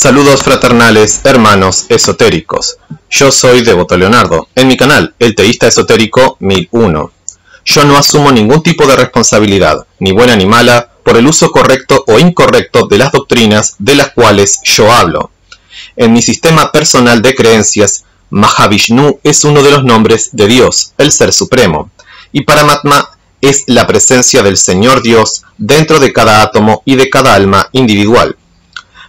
Saludos fraternales, hermanos esotéricos. Yo soy Devoto Leonardo, en mi canal, El Teísta Esotérico 1001. Yo no asumo ningún tipo de responsabilidad, ni buena ni mala, por el uso correcto o incorrecto de las doctrinas de las cuales yo hablo. En mi sistema personal de creencias, Mahavishnu es uno de los nombres de Dios, el Ser Supremo, y Paramatma es la presencia del Señor Dios dentro de cada átomo y de cada alma individual.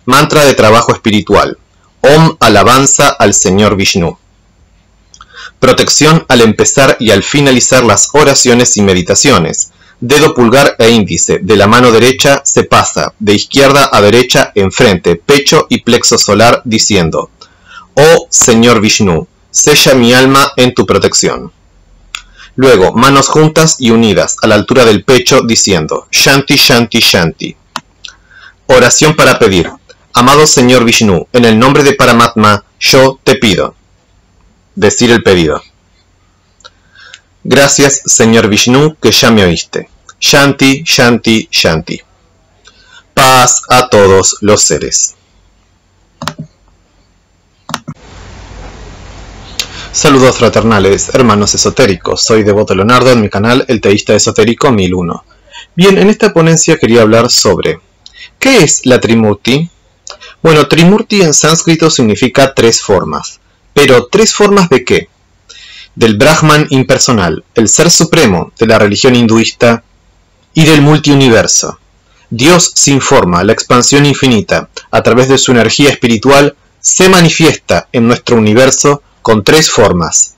Mantra de trabajo espiritual. Om alabanza al Señor Vishnu. Protección al empezar y al finalizar las oraciones y meditaciones. Dedo pulgar e índice de la mano derecha se pasa de izquierda a derecha en frente, pecho y plexo solar diciendo, Oh Señor Vishnu, sella mi alma en tu protección. Luego, manos juntas y unidas a la altura del pecho diciendo, Shanti, Shanti, Shanti. Oración para pedir. Amado Señor Vishnu, en el nombre de Paramatma, yo te pido. Decir el pedido. Gracias, Señor Vishnu, que ya me oíste. Shanti, Shanti, Shanti. Paz a todos los seres. Saludos fraternales, hermanos esotéricos. Soy Devoto Leonardo en mi canal El Teísta Esotérico 1001. Bien, en esta ponencia quería hablar sobre ¿qué es la Trimurti? Bueno, Trimurti en sánscrito significa tres formas. Pero, ¿tres formas de qué? Del Brahman impersonal, el ser supremo de la religión hinduista y del multiuniverso. Dios sin forma, la expansión infinita, a través de su energía espiritual, se manifiesta en nuestro universo con tres formas.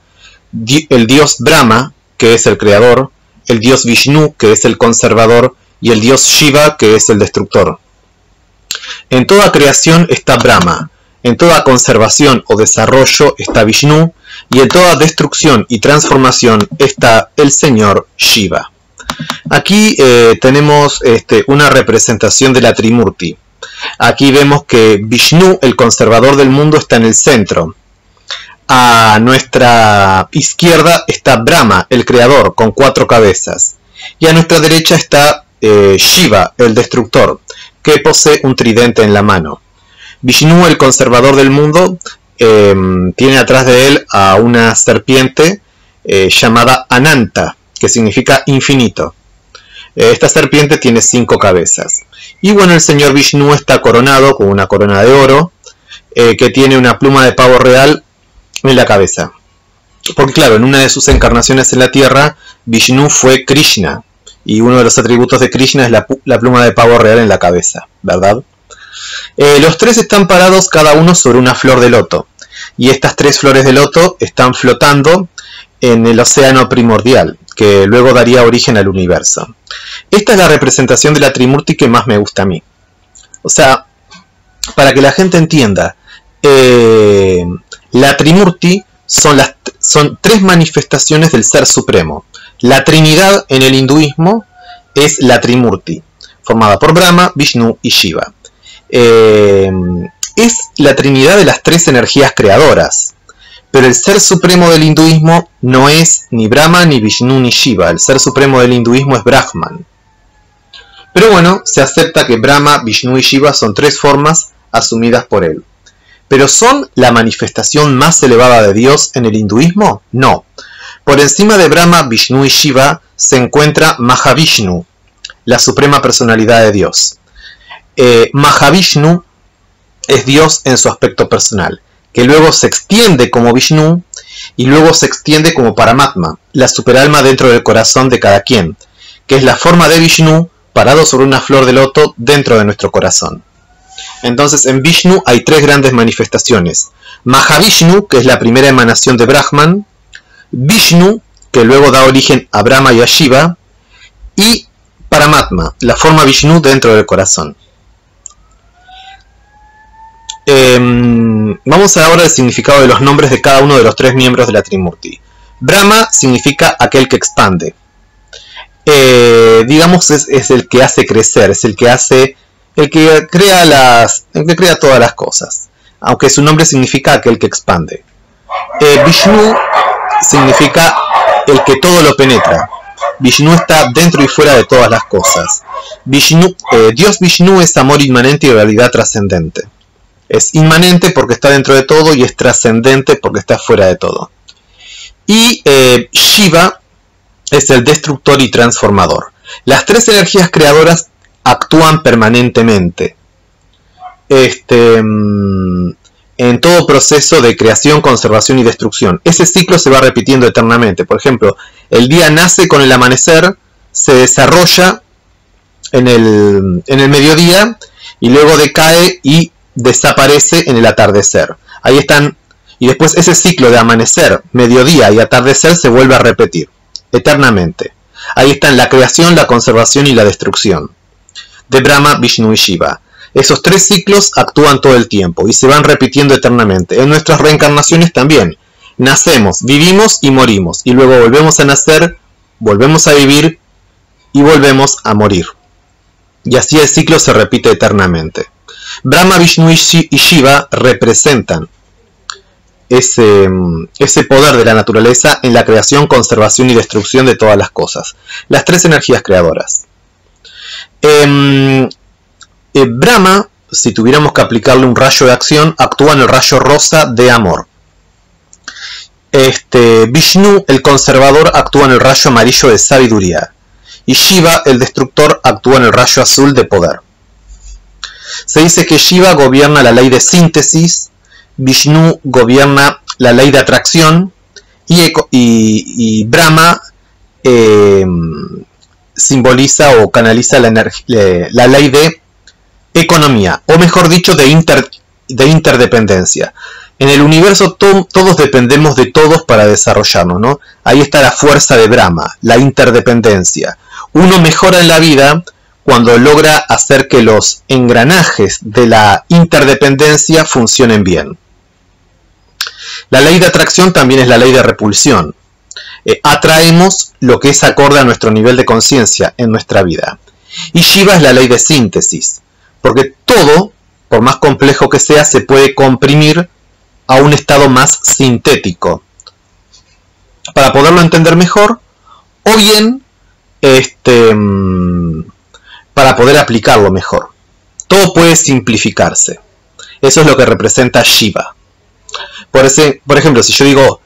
El dios Brahma, que es el creador, el dios Vishnu, que es el conservador, y el dios Shiva, que es el destructor. En toda creación está Brahma, en toda conservación o desarrollo está Vishnu, y en toda destrucción y transformación está el Señor Shiva. Aquí eh, tenemos este, una representación de la Trimurti. Aquí vemos que Vishnu, el conservador del mundo, está en el centro. A nuestra izquierda está Brahma, el creador, con cuatro cabezas. Y a nuestra derecha está eh, Shiva, el destructor, que posee un tridente en la mano. Vishnu, el conservador del mundo, em, tiene atrás de él a una serpiente eh, llamada Ananta, que significa infinito. Eh, esta serpiente tiene cinco cabezas. Y bueno, el señor Vishnu está coronado con una corona de oro, eh, que tiene una pluma de pavo real en la cabeza. Porque claro, en una de sus encarnaciones en la Tierra, Vishnu fue Krishna, y uno de los atributos de Krishna es la, pluma de pavo real en la cabeza, ¿verdad? Eh, los tres están parados cada uno sobre una flor de loto, y estas tres flores de loto están flotando en el océano primordial, que luego daría origen al universo. Esta es la representación de la Trimurti que más me gusta a mí. O sea, para que la gente entienda, eh, la Trimurti son, tres manifestaciones del Ser Supremo. La Trinidad en el hinduismo es la Trimurti, formada por Brahma, Vishnu y Shiva. Eh, es la Trinidad de las tres energías creadoras. Pero el ser supremo del hinduismo no es ni Brahma, ni Vishnu, ni Shiva. El ser supremo del hinduismo es Brahman. Pero bueno, se acepta que Brahma, Vishnu y Shiva son tres formas asumidas por él. ¿Pero son la manifestación más elevada de Dios en el hinduismo? No. Por encima de Brahma, Vishnu y Shiva se encuentra Mahavishnu, la suprema personalidad de Dios. Eh, Mahavishnu es Dios en su aspecto personal, que luego se extiende como Vishnu y luego se extiende como Paramatma, la superalma dentro del corazón de cada quien, que es la forma de Vishnu parado sobre una flor de loto dentro de nuestro corazón. Entonces en Vishnu hay tres grandes manifestaciones. Mahavishnu, que es la primera emanación de Brahman, Vishnu, que luego da origen a Brahma y a Shiva, y Paramatma, la forma Vishnu dentro del corazón. Em, vamos ahora al significado de los nombres de cada uno de los tres miembros de la Trimurti. Brahma significa aquel que expande. Eh, digamos es, es, el que hace crecer, es el que hace, el que crea las, el que crea todas las cosas. Aunque su nombre significa aquel que expande. Eh, Vishnu significa el que todo lo penetra. Vishnu está dentro y fuera de todas las cosas. Vishnu, eh, Dios Vishnu es amor inmanente y realidad trascendente. Es inmanente porque está dentro de todo y es trascendente porque está fuera de todo. Y eh, Shiva es el destructor y transformador. Las tres energías creadoras actúan permanentemente. Este, mm, en todo proceso de creación, conservación y destrucción. Ese ciclo se va repitiendo eternamente. Por ejemplo, el día nace con el amanecer, se desarrolla en el, en el mediodía y luego decae y desaparece en el atardecer. Ahí están, y después ese ciclo de amanecer, mediodía y atardecer se vuelve a repetir eternamente. Ahí están la creación, la conservación y la destrucción. De Brahma, Vishnu y Shiva. Esos tres ciclos actúan todo el tiempo y se van repitiendo eternamente. En nuestras reencarnaciones también. Nacemos, vivimos y morimos. Y luego volvemos a nacer, volvemos a vivir y volvemos a morir. Y así el ciclo se repite eternamente. Brahma, Vishnu y Shiva representan ese, ese, poder de la naturaleza en la creación, conservación y destrucción de todas las cosas. Las tres energías creadoras. Em, eh, Brahma, si tuviéramos que aplicarle un rayo de acción, actúa en el rayo rosa de amor. Este, Vishnu, el conservador, actúa en el rayo amarillo de sabiduría. Y Shiva, el destructor, actúa en el rayo azul de poder. Se dice que Shiva gobierna la ley de síntesis, Vishnu gobierna la ley de atracción y, Brahma eh, simboliza o canaliza la, la, ley de economía, o mejor dicho, de, de interdependencia. En el universo todos dependemos de todos para desarrollarnos, ¿no? Ahí está la fuerza de Brahma, la interdependencia. Uno mejora en la vida cuando logra hacer que los engranajes de la interdependencia funcionen bien. La ley de atracción también es la ley de repulsión. Eh, atraemos lo que es acorde a nuestro nivel de conciencia en nuestra vida. Y Shiva es la ley de síntesis, porque todo, por más complejo que sea, se puede comprimir a un estado más sintético. Para poderlo entender mejor, o bien este, mm, para poder aplicarlo mejor. Todo puede simplificarse. Eso es lo que representa Shiva. Por, ese, por ejemplo, si yo digo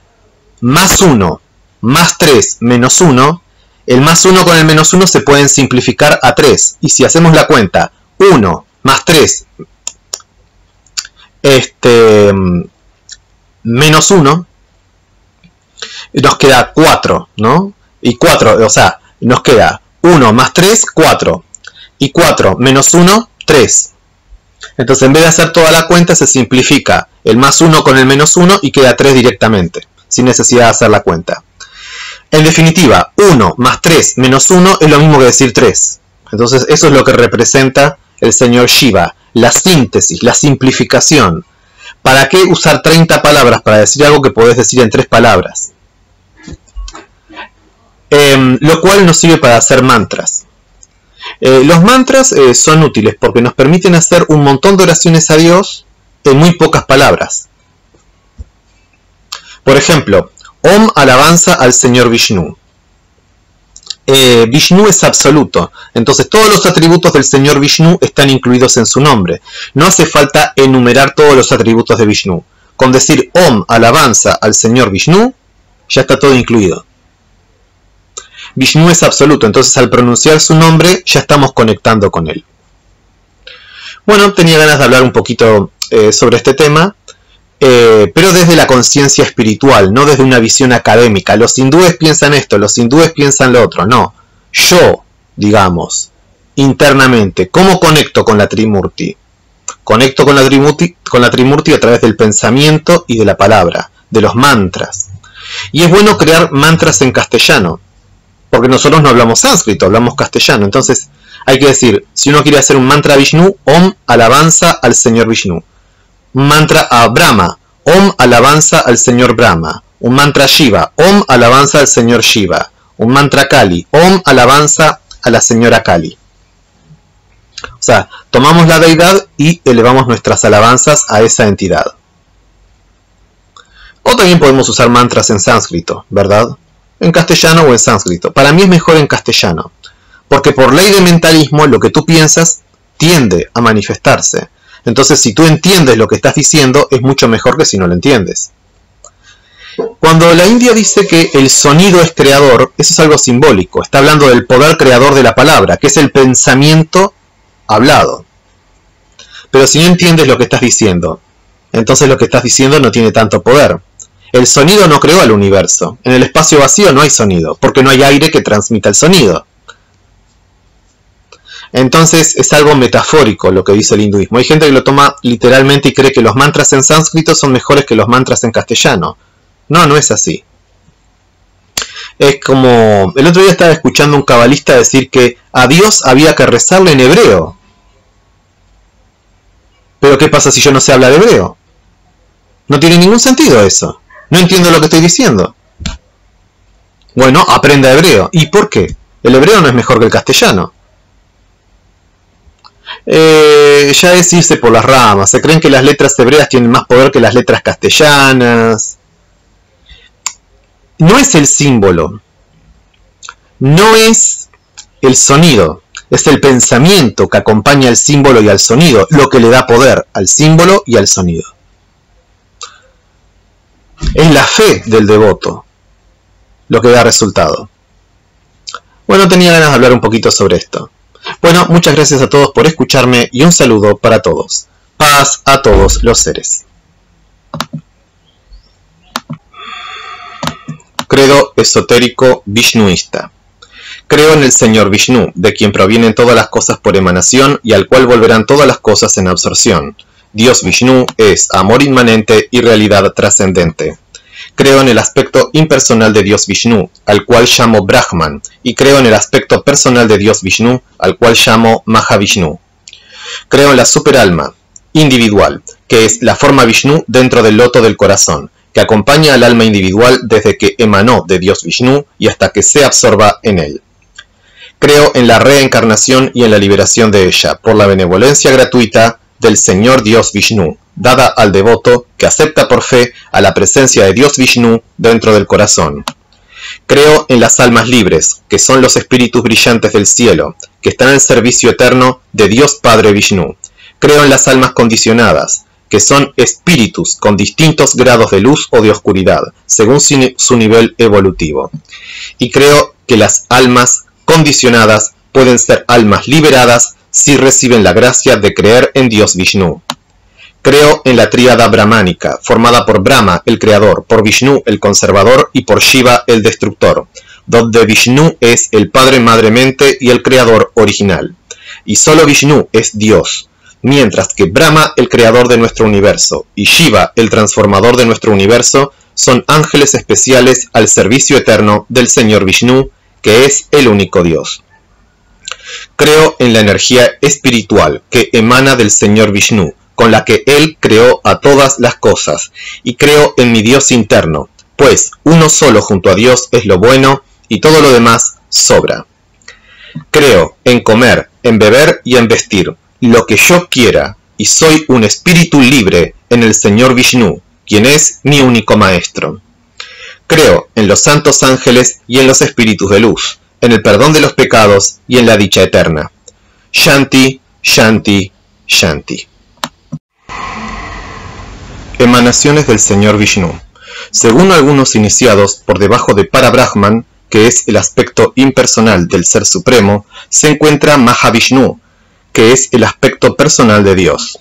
más 1, más 3, menos 1, el más 1 con el menos 1 se pueden simplificar a 3. Y si hacemos la cuenta 1 más 3 este, menos 1, nos queda 4, ¿no? Y 4, o sea, nos queda 1 más 3, 4. Y 4 menos 1, 3. Entonces en vez de hacer toda la cuenta se simplifica el más 1 con el menos 1 y queda 3 directamente, sin necesidad de hacer la cuenta. En definitiva, 1 más 3 menos 1 es lo mismo que decir 3. Entonces eso es lo que representa el señor Shiva, la síntesis, la simplificación. ¿Para qué usar 30 palabras para decir algo que podés decir en 3 palabras? Em, lo cual nos sirve para hacer mantras. Eh, los mantras eh, son útiles porque nos permiten hacer un montón de oraciones a Dios en muy pocas palabras. Por ejemplo, Om alabanza al Señor Vishnu. Eh, Vishnu es absoluto, entonces todos los atributos del Señor Vishnu están incluidos en su nombre. No hace falta enumerar todos los atributos de Vishnu. Con decir Om alabanza al Señor Vishnu, ya está todo incluido. Vishnu es absoluto, entonces al pronunciar su nombre ya estamos conectando con él. Bueno, tenía ganas de hablar un poquito eh, sobre este tema, eh, pero desde la conciencia espiritual, no desde una visión académica. Los hindúes piensan esto, los hindúes piensan lo otro. No, yo, digamos, internamente, ¿cómo conecto con la Trimurti? Conecto con la Trimurti, con la Trimurti a través del pensamiento y de la palabra, de los mantras. Y es bueno crear mantras en castellano, porque nosotros no hablamos sánscrito, hablamos castellano. Entonces hay que decir, si uno quiere hacer un mantra Vishnu, Om alabanza al Señor Vishnu. Mantra a Brahma, Om alabanza al Señor Brahma. Un mantra Shiva, Om alabanza al Señor Shiva. Un mantra Kali, Om alabanza a la Señora Kali. O sea, tomamos la deidad y elevamos nuestras alabanzas a esa entidad. O también podemos usar mantras en sánscrito, ¿verdad? en castellano o en sánscrito. Para mí es mejor en castellano, porque por ley de mentalismo lo que tú piensas tiende a manifestarse. Entonces, si tú entiendes lo que estás diciendo, es mucho mejor que si no lo entiendes. Cuando la India dice que el sonido es creador, eso es algo simbólico. Está hablando del poder creador de la palabra, que es el pensamiento hablado. Pero si no entiendes lo que estás diciendo, entonces lo que estás diciendo no tiene tanto poder. El sonido no creó al universo. En el espacio vacío no hay sonido, porque no hay aire que transmita el sonido. Entonces es algo metafórico lo que dice el hinduismo. Hay gente que lo toma literalmente y cree que los mantras en sánscrito son mejores que los mantras en castellano. No, no es así. Es como... El otro día estaba escuchando un cabalista decir que a Dios había que rezarle en hebreo. Pero ¿qué pasa si yo no sé hablar hebreo? No tiene ningún sentido eso. No entiendo lo que estoy diciendo. Bueno, aprenda hebreo. ¿Y por qué? El hebreo no es mejor que el castellano. Eh, ya es irse por las ramas. Se creen que las letras hebreas tienen más poder que las letras castellanas. No es el símbolo. No es el sonido. Es el pensamiento que acompaña al símbolo y al sonido lo que le da poder al símbolo y al sonido. Es la fe del devoto lo que da resultado. Bueno, tenía ganas de hablar un poquito sobre esto. Bueno, muchas gracias a todos por escucharme y un saludo para todos. Paz a todos los seres. Credo esotérico vishnuista. Creo en el Señor Vishnu, de quien provienen todas las cosas por emanación y al cual volverán todas las cosas en absorción. Dios Vishnu es amor inmanente y realidad trascendente. Creo en el aspecto impersonal de Dios Vishnu, al cual llamo Brahman, y creo en el aspecto personal de Dios Vishnu, al cual llamo Mahavishnu. Creo en la superalma, individual, que es la forma Vishnu dentro del loto del corazón, que acompaña al alma individual desde que emanó de Dios Vishnu y hasta que se absorba en él. Creo en la reencarnación y en la liberación de ella, por la benevolencia gratuita del Señor Dios Vishnu, dada al devoto que acepta por fe a la presencia de Dios Vishnu dentro del corazón. Creo en las almas libres, que son los espíritus brillantes del cielo, que están en servicio eterno de Dios Padre Vishnu. Creo en las almas condicionadas, que son espíritus con distintos grados de luz o de oscuridad, según su nivel evolutivo. Y creo que las almas condicionadas pueden ser almas liberadas si reciben la gracia de creer en Dios Vishnu. Creo en la tríada brahmánica, formada por Brahma, el creador, por Vishnu, el conservador, y por Shiva, el destructor, donde Vishnu es el Padre Madre Mente y el creador original. Y solo Vishnu es Dios, mientras que Brahma, el creador de nuestro universo, y Shiva, el transformador de nuestro universo, son ángeles especiales al servicio eterno del Señor Vishnu, que es el único Dios. Creo en la energía espiritual que emana del Señor Vishnu, con la que Él creó a todas las cosas, y creo en mi Dios interno, pues uno solo junto a Dios es lo bueno, y todo lo demás sobra. Creo en comer, en beber y en vestir, lo que yo quiera, y soy un espíritu libre en el Señor Vishnu, quien es mi único maestro. Creo en los santos ángeles y en los espíritus de luz, en el perdón de los pecados y en la dicha eterna. Shanti, Shanti, Shanti. Emanaciones del Señor Vishnu. Según algunos iniciados, por debajo de Parabrahman, que es el aspecto impersonal del Ser Supremo, se encuentra Mahavishnu, que es el aspecto personal de Dios.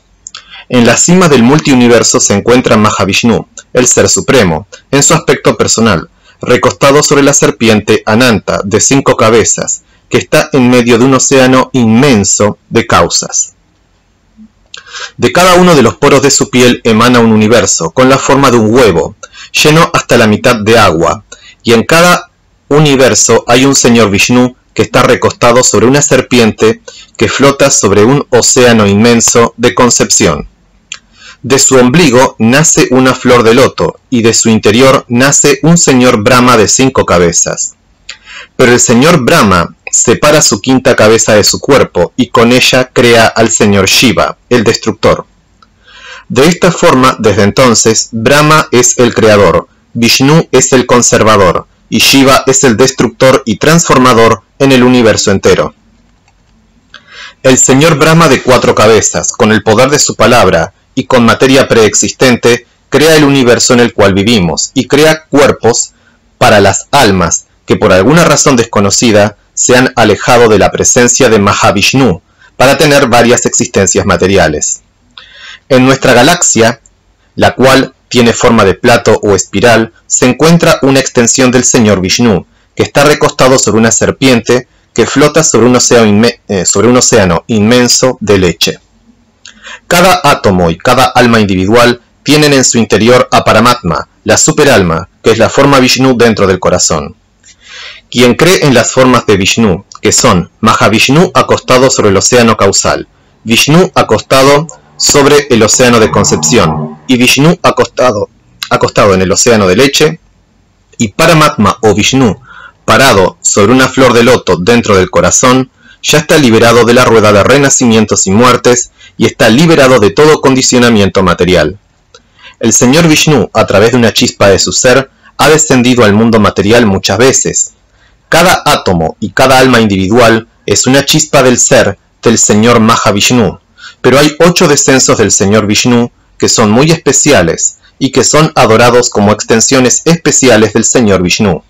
En la cima del multiuniverso se encuentra Mahavishnu, el Ser Supremo, en su aspecto personal, recostado sobre la serpiente Ananta de cinco cabezas, que está en medio de un océano inmenso de causas. De cada uno de los poros de su piel emana un universo, con la forma de un huevo, lleno hasta la mitad de agua, y en cada universo hay un señor Vishnu que está recostado sobre una serpiente que flota sobre un océano inmenso de concepción. De su ombligo nace una flor de loto, y de su interior nace un señor Brahma de cinco cabezas. Pero el señor Brahma separa su quinta cabeza de su cuerpo, y con ella crea al señor Shiva, el destructor. De esta forma, desde entonces, Brahma es el creador, Vishnu es el conservador, y Shiva es el destructor y transformador en el universo entero. El señor Brahma de cuatro cabezas, con el poder de su palabra y con materia preexistente, crea el universo en el cual vivimos y crea cuerpos para las almas que por alguna razón desconocida se han alejado de la presencia de Mahavishnu para tener varias existencias materiales. En nuestra galaxia, la cual tiene forma de plato o espiral, se encuentra una extensión del señor Vishnu, que está recostado sobre una serpiente que flota sobre un, océano eh, sobre un océano inmenso de leche. Cada átomo y cada alma individual tienen en su interior a Paramatma, la superalma, que es la forma Vishnu dentro del corazón. Quien cree en las formas de Vishnu, que son Mahavishnu acostado sobre el océano causal, Vishnu acostado sobre el océano de concepción y Vishnu acostado, acostado en el océano de leche, y Paramatma o Vishnu parado sobre una flor de loto dentro del corazón, ya está liberado de la rueda de renacimientos y muertes y está liberado de todo condicionamiento material. El señor Vishnu, a través de una chispa de su ser, ha descendido al mundo material muchas veces. Cada átomo y cada alma individual es una chispa del ser del señor Mahavishnu, pero hay ocho descensos del señor Vishnu que son muy especiales y que son adorados como extensiones especiales del señor Vishnu.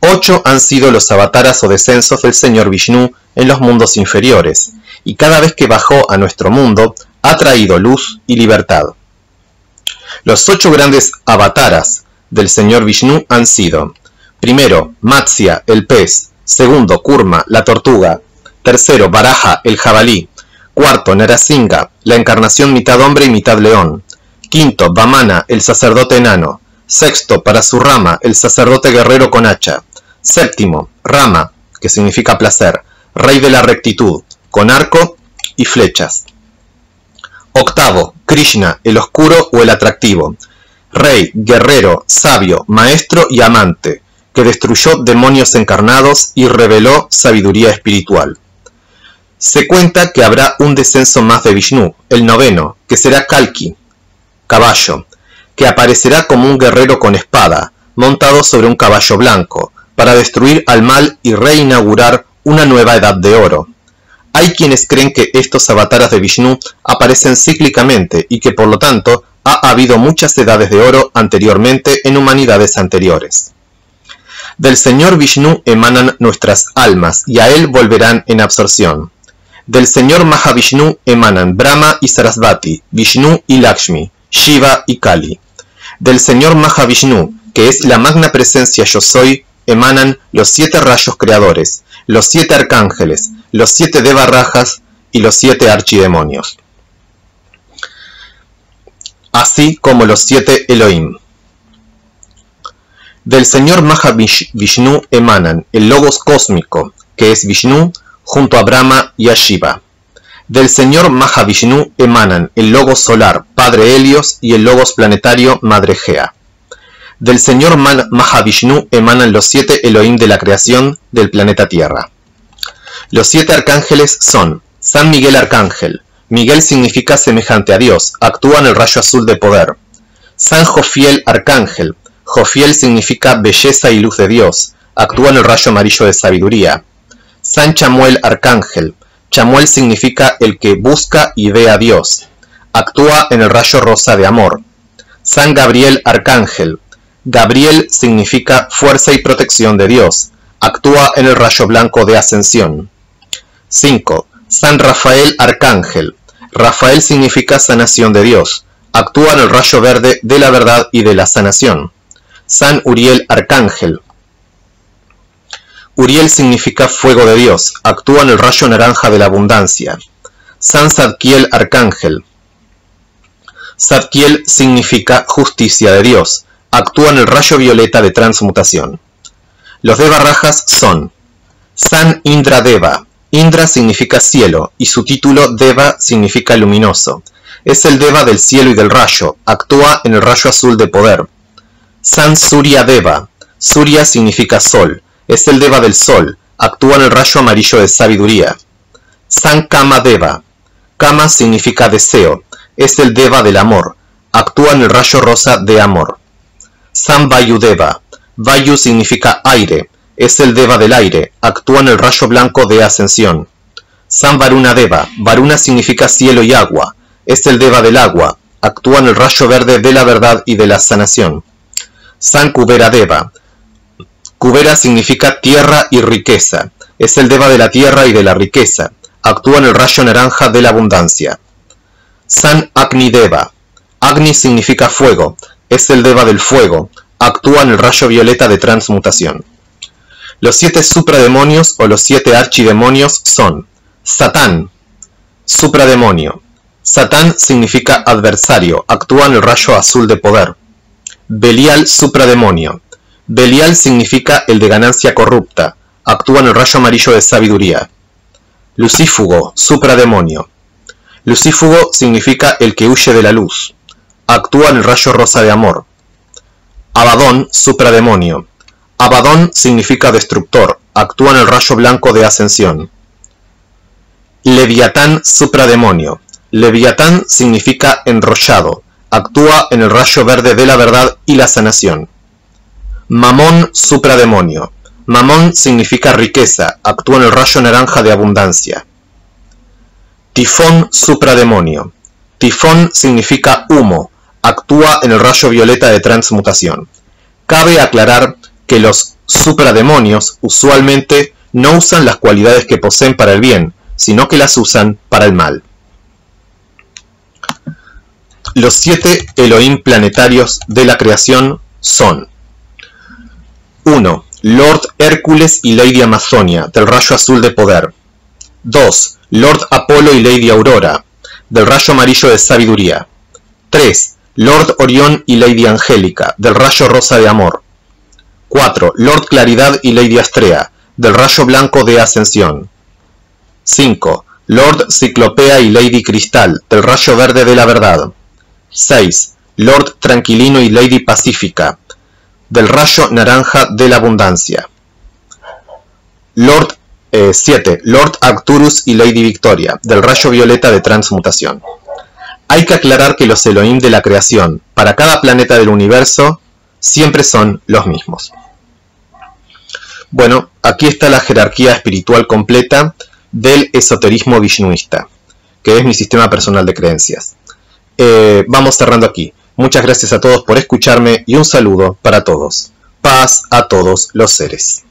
Ocho han sido los avataras o descensos del señor Vishnu en los mundos inferiores, y cada vez que bajó a nuestro mundo ha traído luz y libertad. Los ocho grandes avataras del señor Vishnu han sido, primero, Matsya, el pez, segundo, Kurma, la tortuga, tercero, Baraja, el jabalí, cuarto, Narasinga, la encarnación mitad hombre y mitad león, quinto, Vamana, el sacerdote enano, Sexto, para el sacerdote guerrero con hacha. Séptimo, Rama, que significa placer, rey de la rectitud, con arco y flechas. Octavo, Krishna, el oscuro o el atractivo, rey, guerrero, sabio, maestro y amante, que destruyó demonios encarnados y reveló sabiduría espiritual. Se cuenta que habrá un descenso más de Vishnu, el noveno, que será Kalki, caballo, que aparecerá como un guerrero con espada, montado sobre un caballo blanco, para destruir al mal y reinaugurar una nueva edad de oro. Hay quienes creen que estos avataras de Vishnu aparecen cíclicamente y que por lo tanto ha habido muchas edades de oro anteriormente en humanidades anteriores. Del Señor Vishnu emanan nuestras almas y a él volverán en absorción. Del Señor Mahavishnu emanan Brahma y Sarasvati, Vishnu y Lakshmi, Shiva y Kali. Del Señor Mahavishnu, que es la magna presencia yo soy, emanan los siete rayos creadores, los siete arcángeles, los siete devarrajas y los siete archidemonios. Así como los siete Elohim. Del Señor Mahavishnu emanan el Logos cósmico, que es Vishnu, junto a Brahma y a Shiva. Del señor Mahavishnu emanan el Logos solar, Padre Helios, y el Logos planetario, Madre Gea. Del señor Mahavishnu emanan los siete Elohim de la creación del planeta Tierra. Los siete arcángeles son San Miguel Arcángel. Miguel significa semejante a Dios, actúa en el rayo azul de poder. San Jofiel Arcángel. Jofiel significa belleza y luz de Dios, actúa en el rayo amarillo de sabiduría. San Chamuel Arcángel Chamuel significa el que busca y ve a Dios. Actúa en el rayo rosa de amor. San Gabriel Arcángel. Gabriel significa fuerza y protección de Dios. Actúa en el rayo blanco de ascensión. 5. San Rafael Arcángel. Rafael significa sanación de Dios. Actúa en el rayo verde de la verdad y de la sanación. San Uriel Arcángel. Uriel significa fuego de Dios, actúa en el rayo naranja de la abundancia. San Zadkiel Arcángel. Zadkiel significa justicia de Dios, actúa en el rayo violeta de transmutación. Los Deva Rajas son San Indra Deva. Indra significa cielo y su título Deva significa luminoso. Es el Deva del cielo y del rayo, actúa en el rayo azul de poder. San Surya Deva. Surya significa sol, es el Deva del Sol, actúa en el rayo amarillo de sabiduría. San Kama Deva. Kama significa deseo, es el Deva del amor, actúa en el rayo rosa de amor. San Deva. Vayu significa aire, es el Deva del aire, actúa en el rayo blanco de ascensión. San Varuna Deva. Varuna significa cielo y agua. Es el Deva del agua. Actúa en el rayo verde de la verdad y de la sanación. San Kubera Deva. Kubera significa tierra y riqueza. Es el Deva de la tierra y de la riqueza. Actúa en el rayo naranja de la abundancia. San Agni Deva. Agni significa fuego. Es el Deva del fuego. Actúa en el rayo violeta de transmutación. Los siete suprademonios o los siete archidemonios son Satán, suprademonio. Satán significa adversario, actúa en el rayo azul de poder. Belial, suprademonio. Belial significa el de ganancia corrupta, actúa en el rayo amarillo de sabiduría. Lucífugo, suprademonio. Lucífugo significa el que huye de la luz, actúa en el rayo rosa de amor. Abadón, suprademonio. Abadón significa destructor, actúa en el rayo blanco de ascensión. Leviatán suprademonio. Leviatán significa enrollado, actúa en el rayo verde de la verdad y la sanación. Mamón suprademonio. Mamón significa riqueza, actúa en el rayo naranja de abundancia. Tifón suprademonio. Tifón significa humo, actúa en el rayo violeta de transmutación. Cabe aclarar que los suprademonios usualmente no usan las cualidades que poseen para el bien, sino que las usan para el mal. Los siete Elohim planetarios de la creación son 1. Lord Hércules y Lady Amazonia, del rayo azul de poder. 2. Lord Apolo y Lady Aurora, del rayo amarillo de sabiduría. 3. Lord Orión y Lady Angélica, del rayo rosa de amor. 4. Lord Claridad y Lady Astrea, del rayo blanco de ascensión. 5. Lord Ciclopea y Lady Cristal, del rayo verde de la verdad. 6. Lord Tranquilino y Lady Pacífica, del rayo naranja de la abundancia. Lord 7. Eh, Lord Arcturus y Lady Victoria, del rayo violeta de transmutación. Hay que aclarar que los Elohim de la creación, para cada planeta del universo, siempre son los mismos. Bueno, aquí está la jerarquía espiritual completa del esoterismo vishnuista, que es mi sistema personal de creencias. Eh, vamos cerrando aquí. Muchas gracias a todos por escucharme y un saludo para todos. Paz a todos los seres.